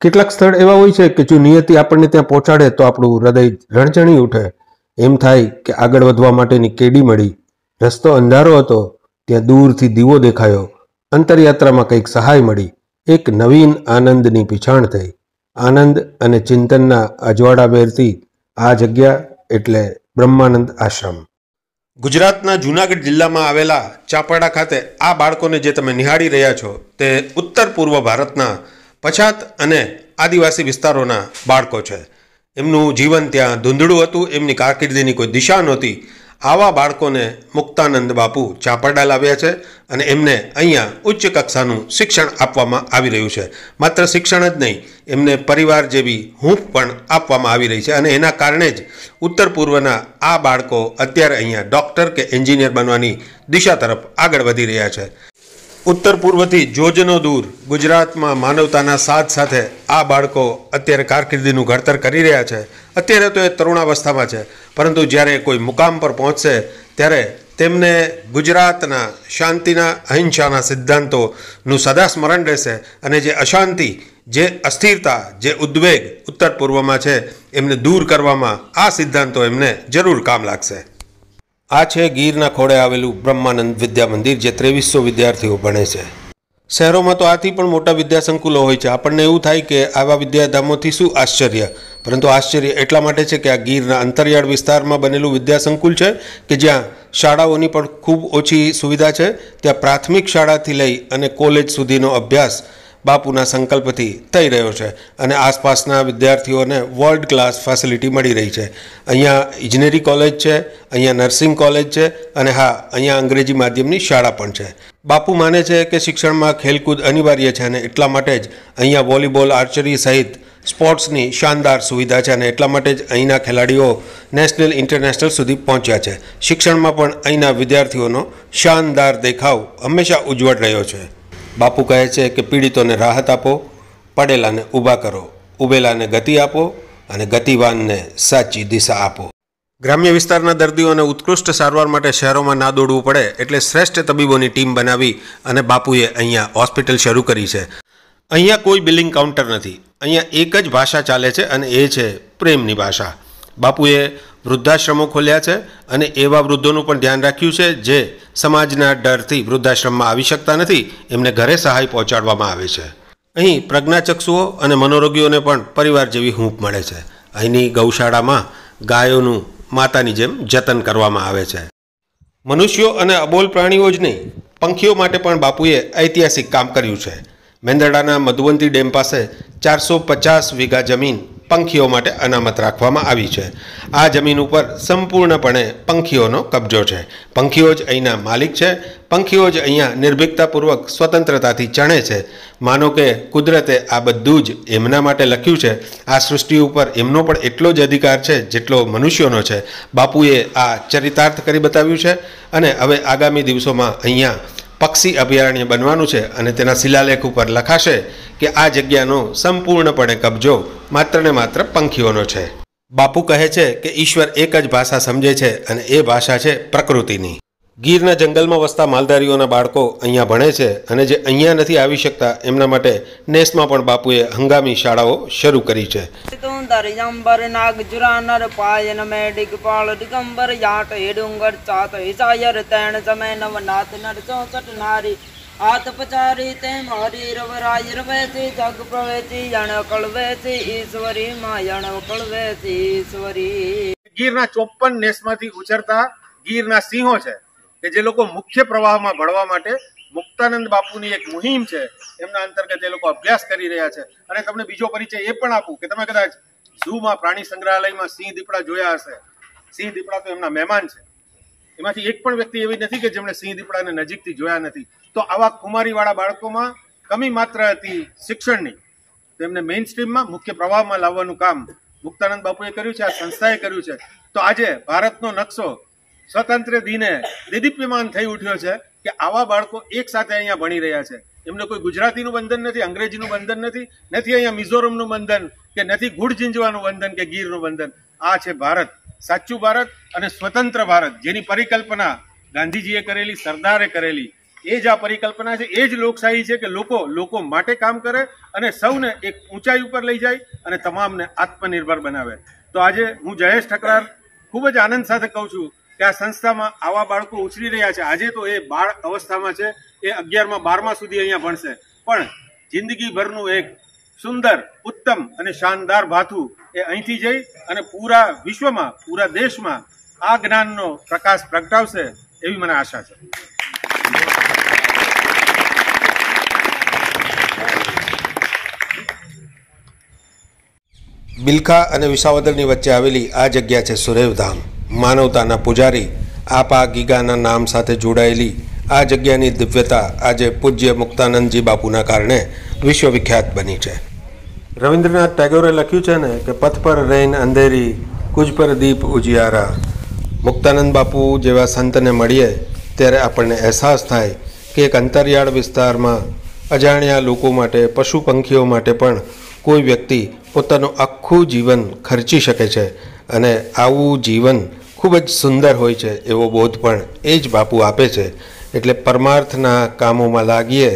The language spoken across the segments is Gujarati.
કેટલાક સ્થળ એવા હોય છે કે જો નિયતિ આપણને ત્યાં પહોંચાડે તો આપણું હૃદય રણચણી ઉઠે. એમ થાય કે આગળ વધવા માટેની કેડી મળી. રસ્તો અંધારો હતો, ત્યાં દૂરથી દીવો દેખાયો. અંતરયાત્રામાં કંઈક સહાય મળી. એક નવીન આનંદની પીછાણ થઈ. આનંદ અને ચિંતનના અજવાળા વેરતી આ જગ્યા એટલે બ્રહ્માનંદ આશ્રમ. ગુજરાતના જૂનાગઢ જિલ્લામાં આવેલા ચાપાડા ખાતે આ બાળકોને જે તમે નિહાળી રહ્યા છો તે ઉત્તર પૂર્વ ભારતના પછાત અને આદિવાસી વિસ્તારોના બાળકો છે. એમનું જીવન ત્યાં ધૂંધળું હતું, એમની કારકિર્દીની કોઈ દિશા નહોતી. આવા બાળકોને મુક્તાનંદ બાપુ ચાપરડા લાવ્યા છે અને એમને અહીંયા ઉચ્ચ કક્ષાનું શિક્ષણ આપવામાં આવી રહ્યું છે. માત્ર શિક્ષણ જ નહીં, એમને પરિવાર જેવી હૂંફ પણ આપવામાં આવી રહી છે અને એના કારણે જ ઉત્તર પૂર્વના આ બાળકો અત્યારે અહીંયા ડૉક્ટર કે એન્જિનિયર બનવાની દિશા તરફ આગળ વધી રહ્યા છે. ઉત્તર પૂર્વથી જોજનો દૂર ગુજરાતમાં માનવતાના સાથ સાથે આ બાળકો અત્યારે કારકિર્દીનું ઘડતર કરી રહ્યા છે. અત્યારે તો એ તરુણાવસ્થામાં છે. પરંતુ જ્યારે કોઈ મુકામ પર પહોંચશે, ત્યારે તેમને ગુજરાતના શાંતિના અહિંસાના સિદ્ધાંતોનું સદા સ્મરણ રહેશે અને જે અશાંતિ, જે અસ્થિરતા, જે ઉદ્વેગ ઉત્તર પૂર્વમાં છે, એમને દૂર કરવામાં આ સિદ્ધાંતો એમને જરૂર કામ લાગશે. આ છે ગીરના ખોળે આવેલું બ્રહ્માનંદ વિદ્યા મંદિર જે ત્રેવીસો વિદ્યાર્થીઓ ભણે છે. શહેરોમાં તો આથી પણ મોટા વિદ્યાસંકુલો હોય છે. આપણને એવું થાય કે આવા વિદ્યાધામોથી શું આશ્ચર્ય? પરંતુ આશ્ચર્ય એટલા માટે છે કે આ ગીરના અંતરિયાળ વિસ્તારમાં બનેલું વિદ્યાસંકુલ છે કે જ્યાં શાળાઓની પણ ખૂબ ઓછી સુવિધા છે. ત્યાં પ્રાથમિક શાળાથી લઈ અને કોલેજ સુધીનો અભ્યાસ બાપુના સંકલ્પથી થઈ રહ્યો છે અને આસપાસના વિદ્યાર્થીઓને વર્લ્ડ ક્લાસ ફેસિલિટી મળી રહી છે. અહીંયા ઇજનેરી કોલેજ છે, અહીંયા નર્સિંગ કોલેજ છે અને હા, અહીંયા અંગ્રેજી માધ્યમની શાળા પણ છે. બાપુ માને છે કે શિક્ષણમાં ખેલકૂદ અનિવાર્ય છે અને એટલા માટે જ અહીંયા વોલીબોલ, આર્ચરી સહિત સ્પોર્ટ્સની શાનદાર સુવિધા છે અને એટલા માટે જ અહીંના ખેલાડીઓ નેશનલ ઇન્ટરનેશનલ સુધી પહોંચ્યા છે. શિક્ષણમાં પણ અહીંના વિદ્યાર્થીઓનો શાનદાર દેખાવ હંમેશા ઉજ્જવળ રહ્યો છે. બાપુ કહે છે કે પીડિતોને રાહત આપો, પડેલાને ઊભા કરો, ઉભેલાને ગતિ આપો અને ગતિવાનને સાચી દિશા આપો. ગ્રામ્ય વિસ્તારના દર્દીઓને ઉત્કૃષ્ટ સારવાર માટે શહેરોમાં ના દોડવું પડે એટલે શ્રેષ્ઠ તબીબોની ટીમ બનાવી અને બાપુએ અહીંયા હોસ્પિટલ શરૂ કરી છે. અહીંયા કોઈ બિલિંગ કાઉન્ટર નથી. અહીંયા એક જ ભાષા ચાલે છે અને એ છે પ્રેમની ભાષા. બાપુએ વૃદ્ધાશ્રમો ખોલ્યા છે અને એવા વૃદ્ધોનું પણ ધ્યાન રાખ્યું છે જે સમાજના ડરથી વૃદ્ધાશ્રમમાં આવી શકતા નથી, એમને ઘરે સહાય પહોંચાડવામાં આવે છે. અહીં પ્રજ્ઞાચક્ષુઓ અને મનોરોગીઓને પણ પરિવાર જેવી હૂંફ મળે છે. અહીંની ગૌશાળામાં ગાયોનું માતાની જેમ જતન કરવામાં આવે છે. મનુષ્યો અને અબોલ પ્રાણીઓ જ નહીં, પંખીઓ માટે પણ બાપુએ ઐતિહાસિક કામ કર્યું છે. મેંદરડાના મધુવંતી ડેમ પાસે ચારસો પચાસ વીઘા જમીન પંખીઓ માટે અનામત રાખવામાં આવી છે. આ જમીન ઉપર સંપૂર્ણપણે પંખીઓનો કબજો છે. પંખીઓ જ અહીંના માલિક છે. પંખીઓ જ અહીંયા નિર્ભીકતાપૂર્વક સ્વતંત્રતાથી ચણે છે. માનો કે કુદરતે આ બધું જ એમના માટે લખ્યું છે. આ સૃષ્ટિ ઉપર એમનો પણ એટલો જ અધિકાર છે જેટલો મનુષ્યોનો છે. બાપુએ આ ચરિતાર્થ કરી બતાવ્યું છે અને હવે આગામી દિવસોમાં અહીંયા પક્ષી અભયારણ્ય બનવાનું છે અને તેના શિલાલેખ ઉપર લખાશે કે આ જગ્યાનો સંપૂર્ણપણે કબજો માત્ર ને માત્ર પંખીઓનો છે. બાપુ કહે છે કે ઈશ્વર એક જ ભાષા સમજે છે અને એ ભાષા છે પ્રકૃતિની. ગીરના જંગલમાં વસતા માલધારીઓના બાળકો અહીંયા ભણે છે અને જે અહીંયા નથી આવી શકતા એમના માટે નેસમાં પણ બાપુએ હંગામી શાળાઓ શરૂ કરી છે. તુંદર યંબર નાગ જુરાનર પાયન મે પાળ દિગંબર યાટ હે ડુંગર ચાત હિસાયર તેણ સમય નવનાથ નર ચોસઠ નારી હાથ પચારી તે મારી રવરાજ રવેથી, જગ પ્રવેથી જણ કળવેથી, ઈશ્વરી માં યણ કળવેથી, ઈશ્વરી. ગીરના ચોપન નેસમાંથી ઉછરતા ગીરના સિંહો છે કે જે લોકો મુખ્ય પ્રવાહમાં ભળવા માટે મુક્તાનંદ બાપુની એક મુહિમ છે, એમના અંતર્ગત એ લોકો અભ્યાસ કરી રહ્યા છે. અને તમને બીજો પરિચય એ પણ આપું કે તમે કદાચ ઝૂમાં પ્રાણી સંગ્રહાલયમાં સિંહ દીપડા જોયા હશે. સિંહ દીપડા તો એમના મહેમાન છે. એમાંથી એક પણ વ્યક્તિ એવી નથી કે જેમણે સિંહ દીપડાને નજીકથી જોયા નથી. તો આવા કુમારીવાળા બાળકોમાં કમી માત્ર હતી શિક્ષણની. તેમને મેઇન સ્ટ્રીમમાં મુખ્ય પ્રવાહમાં લાવવાનું કામ મુક્તાનંદ બાપુએ કર્યું છે, આ સંસ્થાએ કર્યું છે. તો આજે ભારતનો નકશો સ્વતંત્ર દિને દિદીપ્યમાન થઈ ઉઠ્યો છે કે આવા બાળકો એક સાથે અહીંયા ભણી રહ્યા છે. એમને કોઈ ગુજરાતીનું બંધન નથી, અંગ્રેજીનું બંધન નથી નથી અહીંયા મિઝોરમનું બંધન કે નથી ગુડ ઝીંજવાનું બંધન કે ગીરનું બંધન. આ છે ભારત. સાચું ભારત અને સ્વતંત્ર ભારત જેની પરિકલ્પના ગાંધીજીએ કરેલી, સરદારે કરેલી એ જ આ પરિકલ્પના છે, એ જ લોકશાહી છે કે લોકો લોકો માટે કામ કરે અને સૌને એક ઊંચાઈ ઉપર લઈ જાય અને તમામને આત્મનિર્ભર બનાવે. તો આજે હું જયેશ ઠકરાર ખૂબ જ આનંદ સાથે કહું છું કે આ સંસ્થામાં આવા બાળકો ઉછરી રહ્યા છે. આજે તો એ બાળ અવસ્થામાં છે, એ અગિયારમાં બારમા સુધી અહીંયા ભણશે. પણ જિંદગીભરનું એક સુંદર, ઉત્તમ અને શાનદાર ભાથું એ અહીંથી જઈ અને પૂરા વિશ્વમાં, પૂરા દેશમાં આ જ્ઞાનનો પ્રકાશ પ્રગટાવશે એવી મને આશા છે. બિલખા અને વિસાવદરની વચ્ચે આવેલી આ જગ્યા છે સુરેવધામ. માનવતાના પૂજારી આપા ગીગાના નામ સાથે જોડાયેલી આ જગ્યાની દિવ્યતા આજે પૂજ્ય મુક્તાનંદજી બાપુના કારણે વિશ્વવિખ્યાત બની છે. રવિન્દ્રનાથ ટેગોરે લખ્યું છે ને કે, પથ પર રૈન અંધેરી, કુજ પર દીપ ઉજિયારા. મુક્તાનંદ બાપુ જેવા સંતને મળીએ ત્યારે આપણને અહેસાસ થાય કે એક અંતરિયાળ વિસ્તારમાં અજાણ્યા લોકો માટે, પશુ પંખીઓ માટે પણ કોઈ વ્યક્તિ પોતાનું આખું જીવન ખર્ચી શકે છે અને આવું જીવન ખૂબ જ સુંદર હોય છે એવો બોધ પણ એ જ બાપુ આપે છે. એટલે પરમાર્થના કામોમાં લાગીએ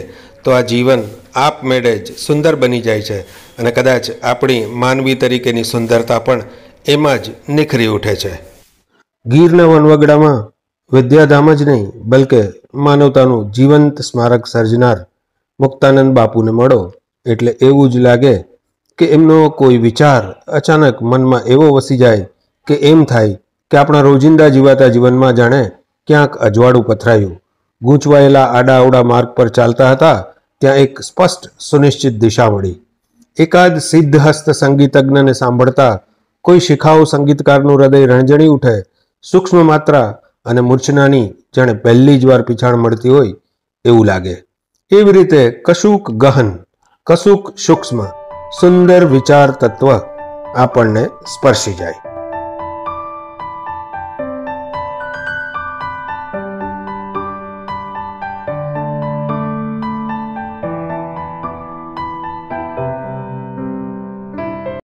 તો આ જીવન આપમેળે જ સુંદર બની જાય છે અને કદાચ આપણી માનવી તરીકેની સુંદરતા પણ એમાં જ નિખરી ઉઠે છે. ગીરના વનવગડામાં વિદ્યાધામ જ નહીં, બલકે માનવતાનું જીવંત સ્મારક સર્જનાર મુક્તાનંદ બાપુને મળો. એટલે એવું જ લાગે કે એમનો કોઈ વિચાર અચાનક મનમાં એવો વસી જાય કે એમ થાય કે આપણા રોજિંદા જીવાતા જીવનમાં જાણે ક્યાંક અજવાળું પથરાયું. ગૂંચવાયેલા આડાઅવડા માર્ગ પર ચાલતા હતા, ત્યાં એક સ્પષ્ટ સુનિશ્ચિત દિશા મળી. એકાદ સિદ્ધહસ્ત સંગીતજ્ઞને સાંભળતા કોઈ શિખાઉ સંગીતકારનું હૃદય રણજણી ઉઠે, સૂક્ષ્મ માત્રા અને મૂર્છનાની જાણે પહેલી જ વાર પીછાણ મળતી હોય એવું લાગે. એવી રીતે કશુંક ગહન, કશુંક સૂક્ષ્મ સુંદર વિચાર તત્વ આપણને સ્પર્શી જાય.